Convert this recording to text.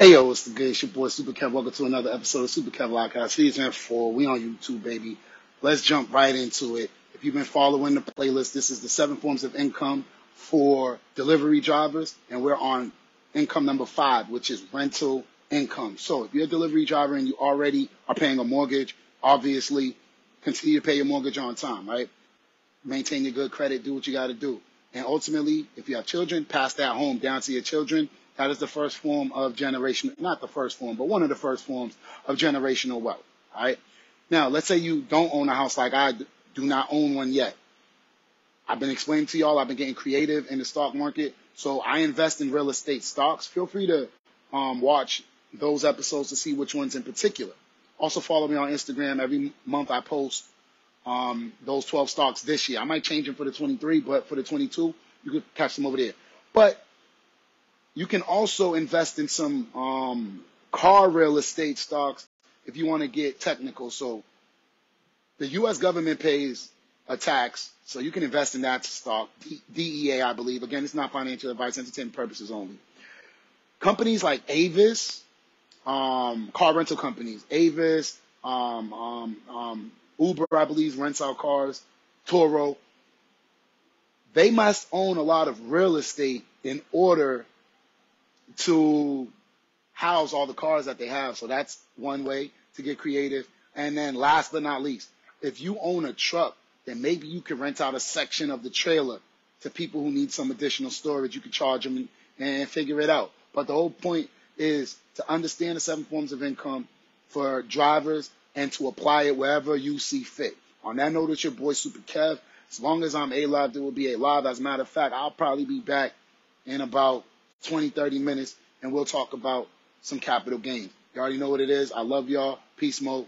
Hey yo, it's the good? It's your boy Super Kev. Welcome to another episode of Super Kev LiveCast Season 4. We on YouTube, baby. Let's jump right into it. If you've been following the playlist, this is the seven forms of income for delivery drivers, and we're on income number five, which is rental income. So if you're a delivery driver and you already are paying a mortgage, obviously continue to pay your mortgage on time, right? Maintain your good credit, do what you got to do. And ultimately, if you have children, pass that home down to your children. That is the first form of generation, not the first form, but one of the first forms of generational wealth. All right. Now, let's say you don't own a house like I do not own one yet. I've been explaining to y'all, I've been getting creative in the stock market. So I invest in real estate stocks. Feel free to um, watch those episodes to see which ones in particular. Also follow me on Instagram. Every month I post um, those 12 stocks this year. I might change them for the 23, but for the 22, you could catch them over there. But you can also invest in some um, car real estate stocks if you want to get technical. So the U.S. government pays a tax, so you can invest in that stock, DEA, I believe. Again, it's not financial advice, entertainment purposes only. Companies like Avis, um, car rental companies, Avis, um, um, um, Uber, I believe, rents out cars, Turo, They must own a lot of real estate in order to house all the cars that they have. So that's one way to get creative. And then last but not least, if you own a truck, then maybe you can rent out a section of the trailer to people who need some additional storage. You can charge them and, and figure it out. But the whole point is to understand the seven forms of income for drivers and to apply it wherever you see fit. On that note, it's your boy Super Kev. As long as I'm a live, there will be a live. As a matter of fact, I'll probably be back in about 20, 30 minutes and we'll talk about some capital gains. You already know what it is. I love y'all. Peace mode.